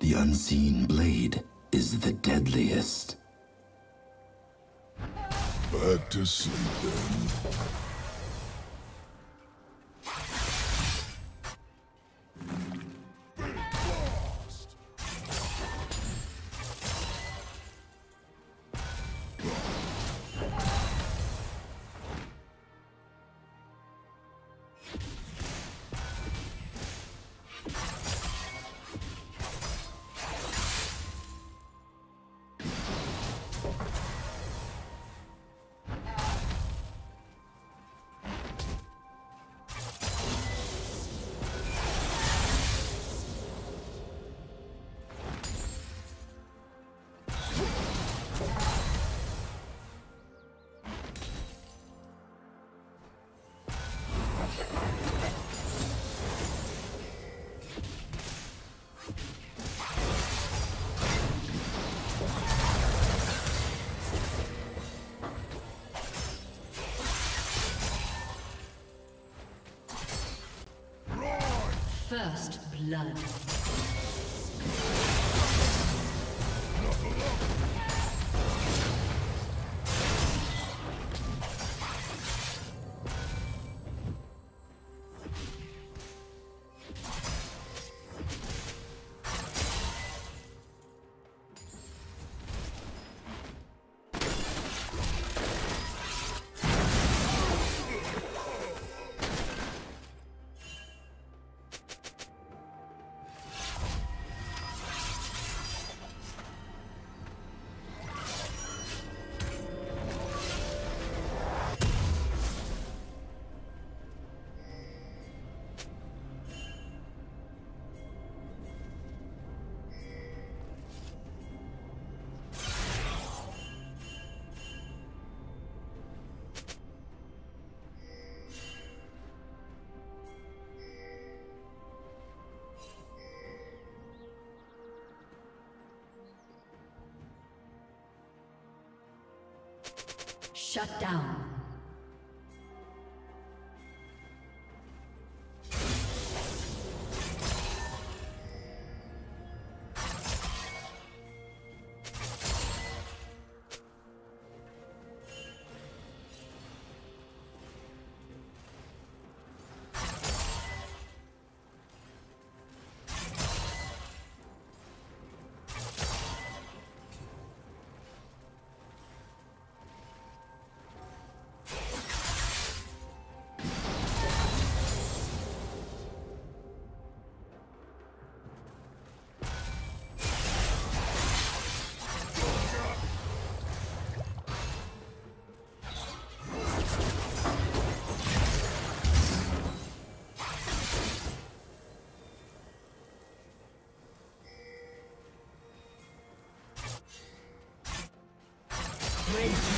The unseen blade is the deadliest. Back to sleep then. First blood. Shut down. Red team.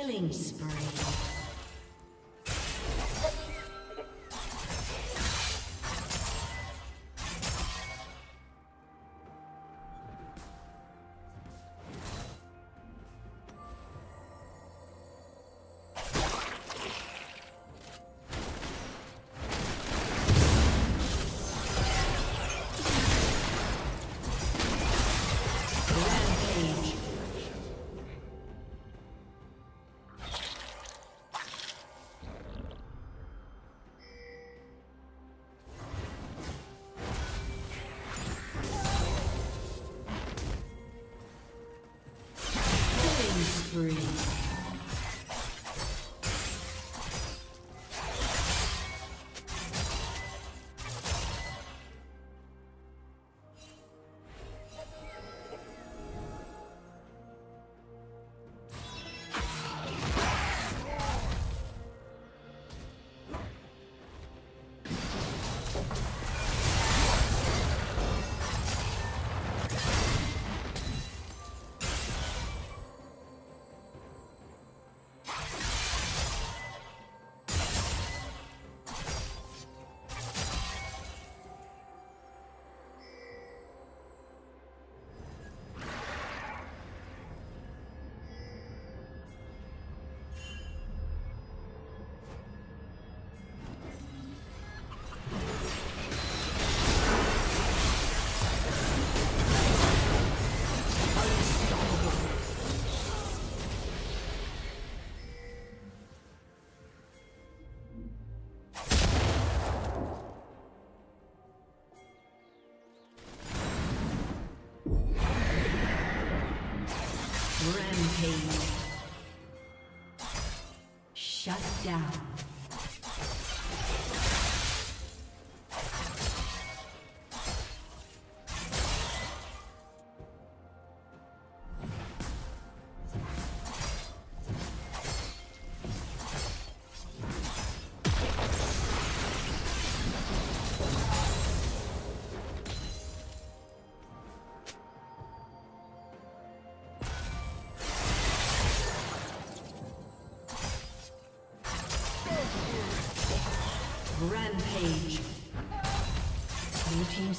Killing spree. Shut down.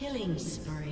Killing spree.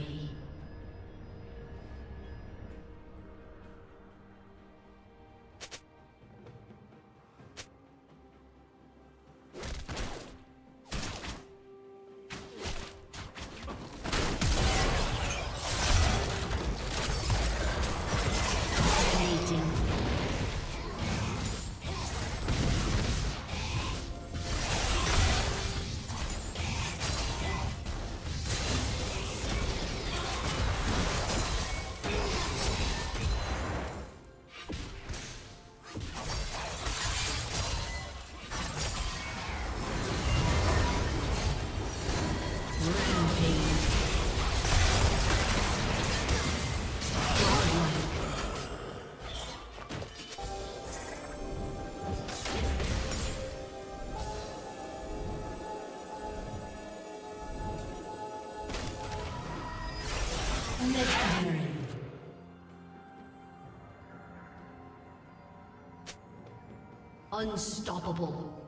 Unstoppable.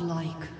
Godlike.